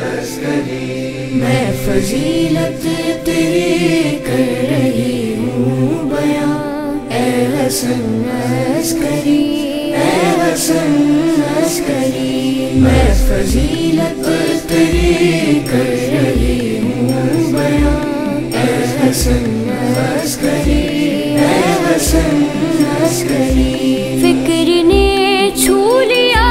अस्करी मैं फजीलत तेरी कर रही हूँ बयां। ए हसन अस्करी अस्करी मैं फजीलत तेरी कर रही हूँ बयां ए हसन अस्करी ए हसन अस्करी फ़िक्र ने छू लिया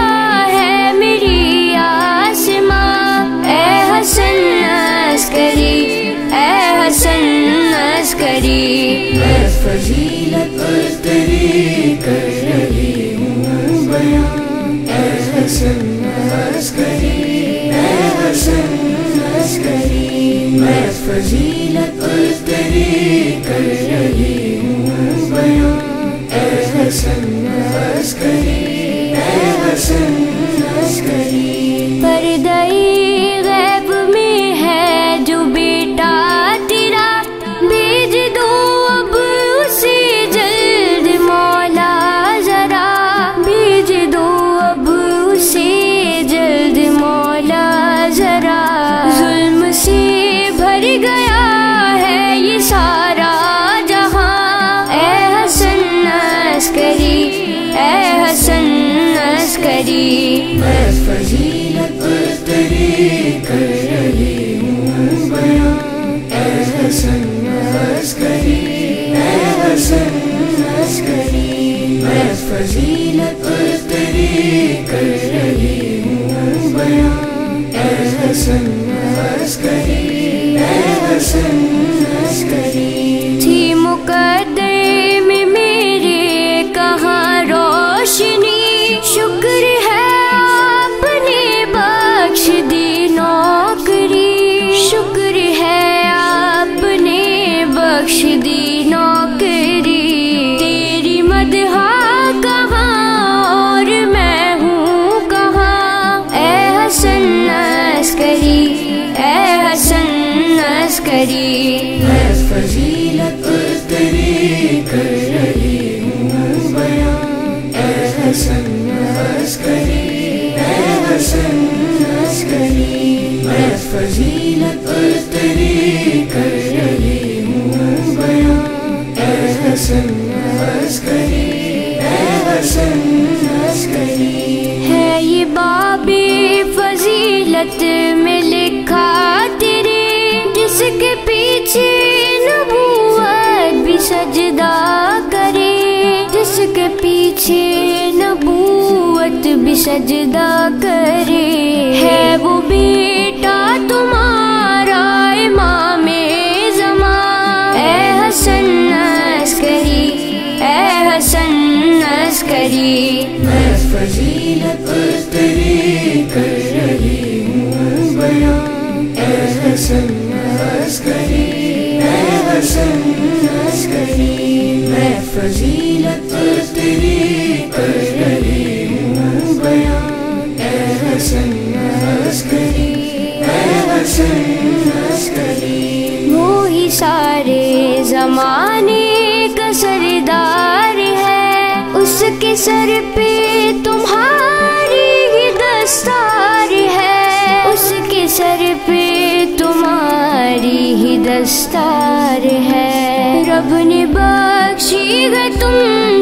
है मेरी आसमां ए हसन अस्करी ए हसन अस्करी मैं फजीलत तेरी कर मैं फजीलत तेरी कर रही अस्करी मैं कर रही हूँ बयां हसन अस्करी हसन अस्करी मैं फजीलत तेरी कर रही हूँ बयां हसन अस्करी हसन कर रही हूँ बयान हसन हस करी हसन हस करी मैं फजीलत तरी कर रही हूँ बयान हसन हस करी हसन हस करी है ये बाबी फजीलत में लिखा भी सजदा करे। है वो बेटा तुम्हारा इमाम जमा ए हसन हसन तेरी कर हूँ, बयां। ए हसन अस्करी ए हसन मैं फजीलत तेरी कर रही वो ही सारे जमाने का सरदार है। उसके सर पे तुम्हारी ही दस्तार है। उसके सर पे तुम्हारी ही दस्तार है। रब ने बख्शी है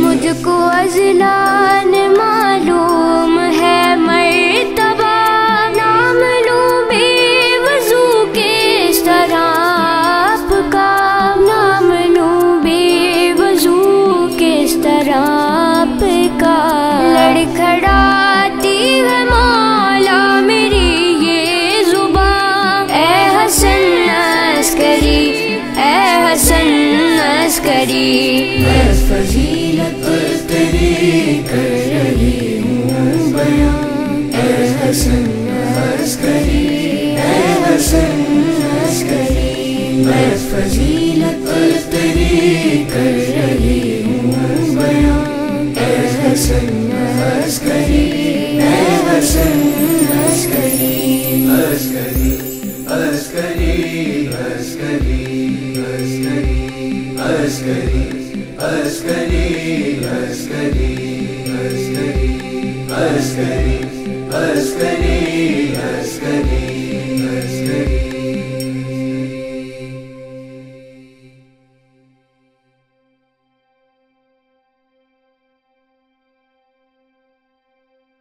मुझको अजलान हसन अस्करी ए हसन अस्करी मैं फजीलत तेरी कर रही हूँ Ascani, Ascani.